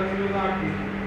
das.